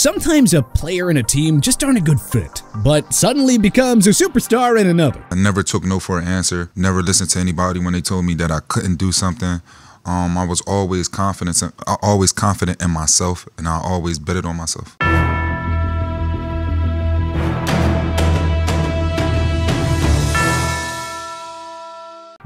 Sometimes a player and a team just aren't a good fit, but suddenly becomes a superstar in another. I never took no for an answer, never listened to anybody when they told me that I couldn't do something. Um, I was always confident, always confident in myself, and I always betted on myself.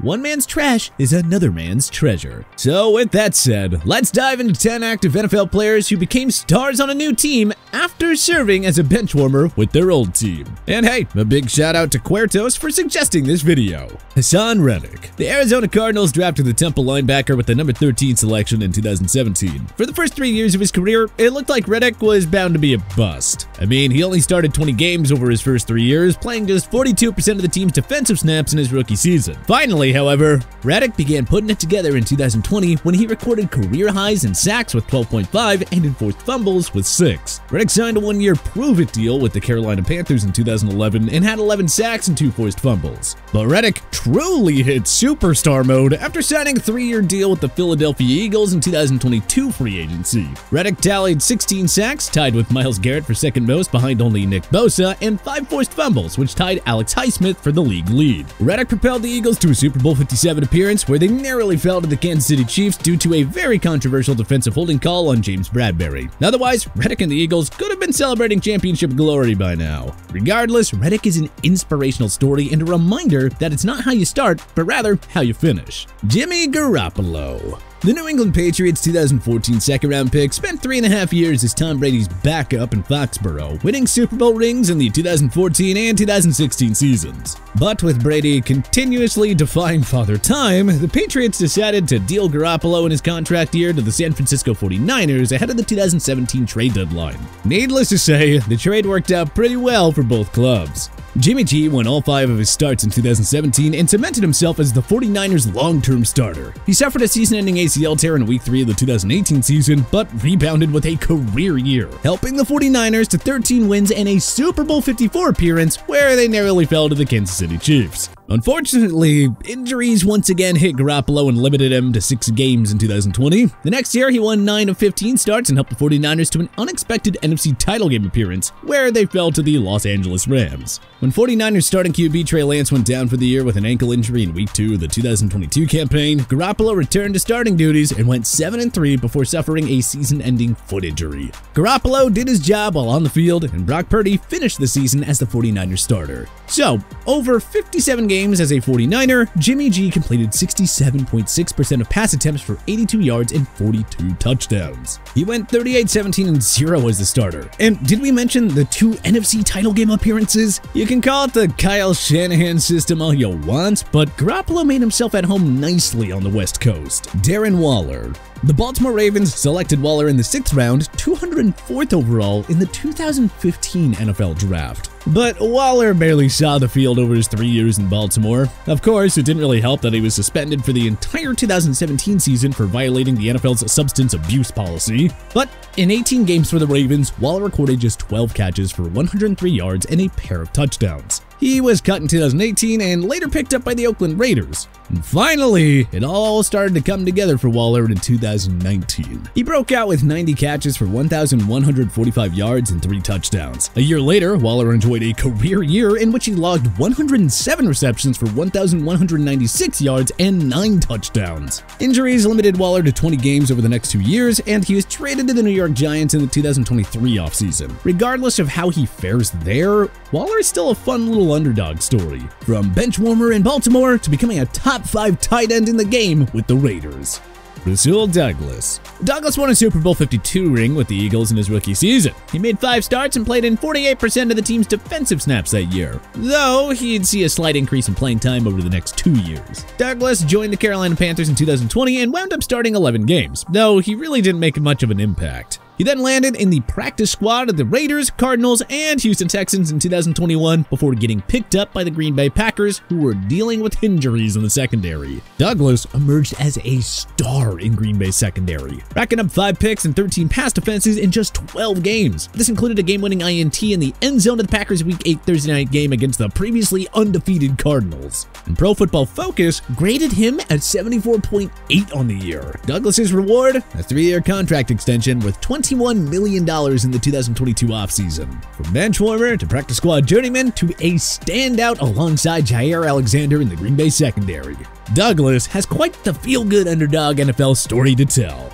One man's trash is another man's treasure. So with that said, let's dive into 10 active NFL players who became stars on a new team after serving as a bench warmer with their old team. And hey, a big shout out to Quertos for suggesting this video. Haason Reddick. The Arizona Cardinals drafted the Temple linebacker with the number 13 selection in 2017. For the first three years of his career, it looked like Reddick was bound to be a bust. I mean, he only started 20 games over his first three years, playing just 42% of the team's defensive snaps in his rookie season. Finally, however, Reddick began putting it together in 2020 when he recorded career highs in sacks with 12.5 and in forced fumbles with 6. Reddick signed a one-year prove-it deal with the Carolina Panthers in 2011 and had 11 sacks and 2 forced fumbles. But Reddick truly hit superstar mode after signing a three-year deal with the Philadelphia Eagles in 2022 free agency. Reddick tallied 16 sacks, tied with Myles Garrett for second most behind only Nick Bosa, and 5 forced fumbles, which tied Alex Highsmith for the league lead. Reddick propelled the Eagles to a Super Bowl 57 appearance where they narrowly fell to the Kansas City Chiefs due to a very controversial defensive holding call on James Bradberry. Otherwise, Reddick and the Eagles could have been celebrating championship glory by now. Regardless, Reddick is an inspirational story and a reminder that it's not how you start, but rather how you finish. Jimmy Garoppolo the New England Patriots 2014 second round pick spent three and a half years as Tom Brady's backup in Foxborough, winning Super Bowl rings in the 2014 and 2016 seasons. But with Brady continuously defying father time, the Patriots decided to deal Garoppolo in his contract year to the San Francisco 49ers ahead of the 2017 trade deadline. Needless to say, the trade worked out pretty well for both clubs. Jimmy G won all five of his starts in 2017 and cemented himself as the 49ers' long-term starter. He suffered a season-ending ACL tear in Week 3 of the 2018 season, but rebounded with a career year, helping the 49ers to 13 wins and a Super Bowl 54 appearance where they narrowly fell to the Kansas City Chiefs. Unfortunately, injuries once again hit Garoppolo and limited him to six games in 2020. The next year, he won 9 of 15 starts and helped the 49ers to an unexpected NFC title game appearance, where they fell to the Los Angeles Rams. When 49ers starting QB Trey Lance went down for the year with an ankle injury in Week 2 of the 2022 campaign, Garoppolo returned to starting duties and went 7-3 before suffering a season-ending foot injury. Garoppolo did his job while on the field, and Brock Purdy finished the season as the 49ers starter. So, over 57 games games as a 49er, Jimmy G completed 67.6% of pass attempts for 82 yards and 42 touchdowns. He went 38-17-0 as the starter. And did we mention the two NFC title game appearances? You can call it the Kyle Shanahan system all you want, but Garoppolo made himself at home nicely on the West Coast. Darren Waller, the Baltimore Ravens selected Waller in the 6th round, 204th overall in the 2015 NFL Draft. But Waller barely saw the field over his three years in Baltimore. Of course, it didn't really help that he was suspended for the entire 2017 season for violating the NFL's substance abuse policy. But in 18 games for the Ravens, Waller recorded just 12 catches for 103 yards and a pair of touchdowns. He was cut in 2018 and later picked up by the Oakland Raiders. And finally, it all started to come together for Waller in 2019. He broke out with 90 catches for 1,145 yards and 3 touchdowns. A year later, Waller enjoyed a career year in which he logged 107 receptions for 1,196 yards and 9 touchdowns. Injuries limited Waller to 20 games over the next two years, and he was traded to the New York Giants in the 2023 offseason. Regardless of how he fares there, Waller is still a fun little underdog story. From bench warmer in Baltimore to becoming a top 5 tight end in the game with the Raiders. Rasul Douglas. Douglas won a Super Bowl 52 ring with the Eagles in his rookie season. He made five starts and played in 48% of the team's defensive snaps that year, though he'd see a slight increase in playing time over the next two years. Douglas joined the Carolina Panthers in 2020 and wound up starting 11 games, though he really didn't make much of an impact. He then landed in the practice squad of the Raiders, Cardinals, and Houston Texans in 2021 before getting picked up by the Green Bay Packers, who were dealing with injuries in the secondary. Douglas emerged as a star in Green Bay's secondary, racking up 5 picks and 13 pass defenses in just 12 games. This included a game-winning INT in the end zone of the Packers' Week 8 Thursday night game against the previously undefeated Cardinals. And Pro Football Focus graded him at 74.8 on the year. Douglas's reward? A three-year contract extension with 20 $21 million in the 2022 offseason. From bench warmer to practice squad journeyman to a standout alongside Jaire Alexander in the Green Bay secondary. Douglas has quite the feel-good underdog NFL story to tell.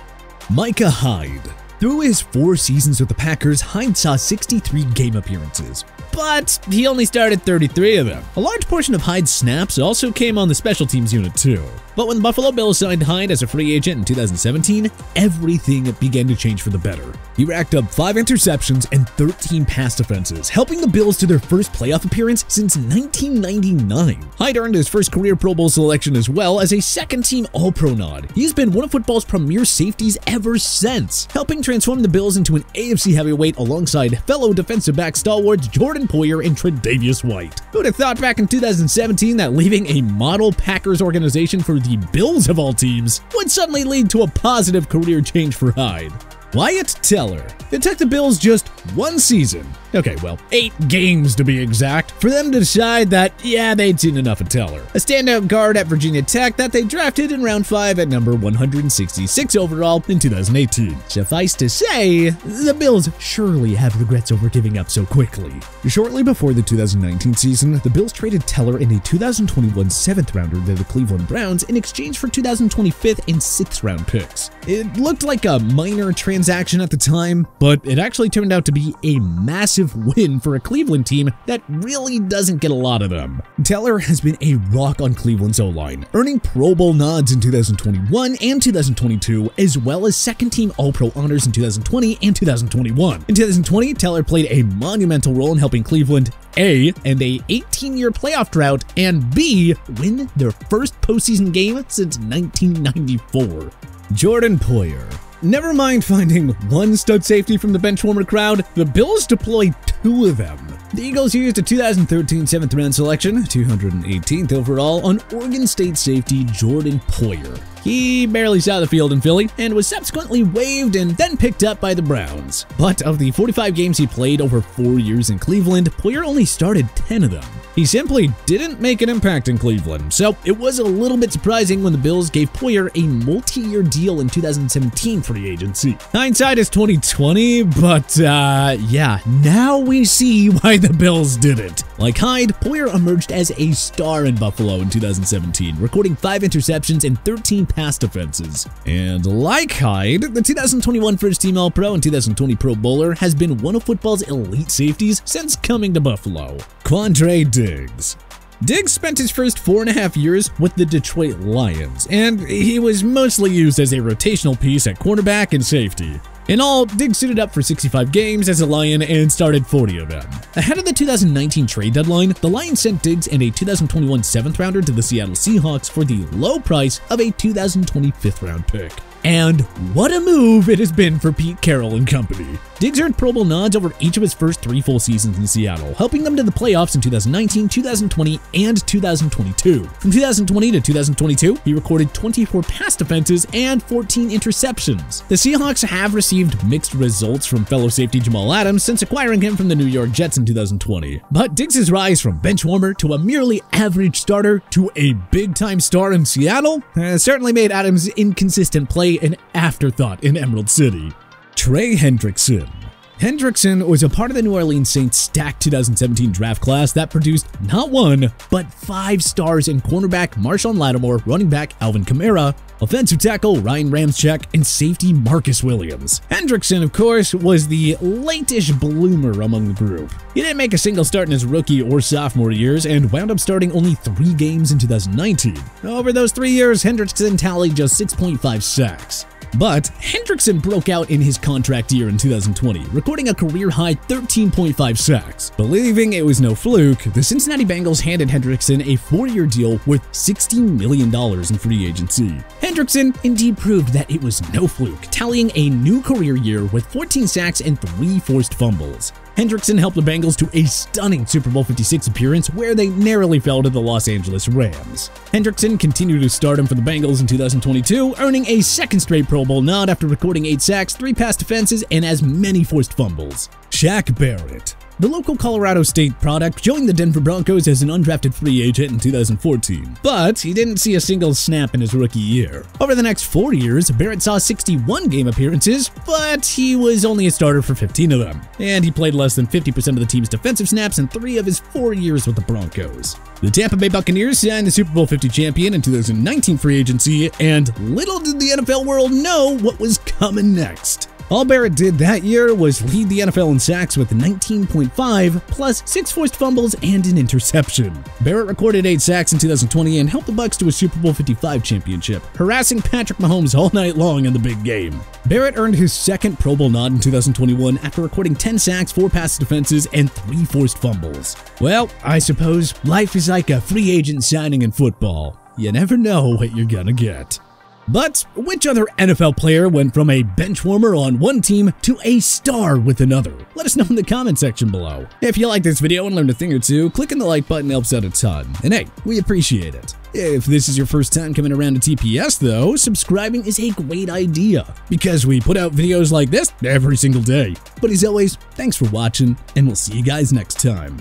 Micah Hyde through his four seasons with the Packers, Hyde saw 63 game appearances, but he only started 33 of them. A large portion of Hyde's snaps also came on the special teams unit too. But when Buffalo Bills signed Hyde as a free agent in 2017, everything began to change for the better. He racked up 5 interceptions and 13 pass defenses, helping the Bills to their first playoff appearance since 1999. Hyde earned his first career Pro Bowl selection as well as a second-team All-Pro nod. He's been one of football's premier safeties ever since, helping transform the Bills into an AFC heavyweight alongside fellow defensive back stalwarts Jordan Poyer and Tre'Davious White. Who'd have thought back in 2017 that leaving a model Packers organization for the Bills of all teams would suddenly lead to a positive career change for Hyde. Wyatt Teller. The Bills just one season, okay, well, eight games to be exact, for them to decide that, yeah, they'd seen enough of Teller. A standout guard at Virginia Tech that they drafted in round 5 at number 166 overall in 2018. Suffice to say, the Bills surely have regrets over giving up so quickly. Shortly before the 2019 season, the Bills traded Teller in a 2021 7th rounder to the Cleveland Browns in exchange for 2025th and 6th round picks. It looked like a minor transaction at the time, but it actually turned out to be a massive win for a Cleveland team that really doesn't get a lot of them. Teller has been a rock on Cleveland's O-line, earning Pro Bowl nods in 2021 and 2022, as well as second-team All-Pro honors in 2020 and 2021. In 2020, Teller played a monumental role in helping Cleveland A, end a 18-year playoff drought, and B, win their first postseason game since 1994. Jordan Poyer. Never mind finding one stud safety from the benchwarmer crowd, the Bills deployed two of them. The Eagles used a 2013 7th round selection, 218th overall, on Oregon State safety Jordan Poyer. He barely saw the field in Philly and was subsequently waived and then picked up by the Browns. But of the 45 games he played over four years in Cleveland, Poyer only started 10 of them. He simply didn't make an impact in Cleveland, so it was a little bit surprising when the Bills gave Poyer a multi-year deal in 2017 free agency. Hindsight is 2020, but uh, yeah, now we see why the Bills didn't. Like Hyde, Poyer emerged as a star in Buffalo in 2017, recording 5 interceptions and 13 pass defenses. And like Hyde, the 2021 First Team All-Pro and 2020 Pro Bowler has been one of football's elite safeties since coming to Buffalo. Quandre Diggs. Diggs spent his first four and a half years with the Detroit Lions, and he was mostly used as a rotational piece at cornerback and safety. In all, Diggs suited up for 65 games as a Lion and started 40 of them. Ahead of the 2019 trade deadline, the Lions sent Diggs and a 2021 7th rounder to the Seattle Seahawks for the low price of a 2020 5th round pick. And what a move it has been for Pete Carroll and company. Diggs earned Pro Bowl nods over each of his first three full seasons in Seattle, helping them to the playoffs in 2019, 2020, and 2022. From 2020 to 2022, he recorded 24 pass defenses and 14 interceptions. The Seahawks have received mixed results from fellow safety Jamal Adams since acquiring him from the New York Jets in 2020. But Diggs' rise from bench warmer to a merely average starter to a big-time star in Seattle has certainly made Adams' inconsistent play an afterthought in Emerald City. Trey Hendrickson. Hendrickson was a part of the New Orleans Saints stacked 2017 draft class that produced not one, but five stars in cornerback Marshon Lattimore, running back Alvin Kamara, offensive tackle Ryan Ramczyk, and safety Marcus Williams. Hendrickson, of course, was the late-ish bloomer among the group. He didn't make a single start in his rookie or sophomore years and wound up starting only three games in 2019. Over those three years, Hendrickson tallied just 6.5 sacks. But Hendrickson broke out in his contract year in 2020, recording a career-high 13.5 sacks. Believing it was no fluke, the Cincinnati Bengals handed Hendrickson a four-year deal worth $16 million in free agency. Hendrickson indeed proved that it was no fluke, tallying a new career year with 14 sacks and 3 forced fumbles. Hendrickson helped the Bengals to a stunning Super Bowl 56 appearance where they narrowly fell to the Los Angeles Rams. Hendrickson continued to start him for the Bengals in 2022, earning a second straight Pro Bowl nod after recording 8 sacks, 3 pass defenses, and as many forced fumbles. Shaq Barrett The local Colorado State product joined the Denver Broncos as an undrafted free agent in 2014, but he didn't see a single snap in his rookie year. Over the next four years, Barrett saw 61 game appearances, but he was only a starter for 15 of them, and he played less than 50% of the team's defensive snaps in three of his four years with the Broncos. The Tampa Bay Buccaneers signed the Super Bowl 50 champion in 2019 free agency, and little did the NFL world know what was coming next. All Barrett did that year was lead the NFL in sacks with 19.5, plus 6 forced fumbles and an interception. Barrett recorded 8 sacks in 2020 and helped the Bucs to a Super Bowl 55 championship, harassing Patrick Mahomes all night long in the big game. Barrett earned his second Pro Bowl nod in 2021 after recording 10 sacks, 4 pass defenses, and 3 forced fumbles. Well, I suppose life is like a free agent signing in football. You never know what you're gonna get. But which other NFL player went from a bench warmer on one team to a star with another? Let us know in the comment section below. If you like this video and learned a thing or two, clicking the like button helps out a ton. And hey, we appreciate it. If this is your first time coming around to TPS though, subscribing is a great idea because we put out videos like this every single day. But as always, thanks for watching and we'll see you guys next time.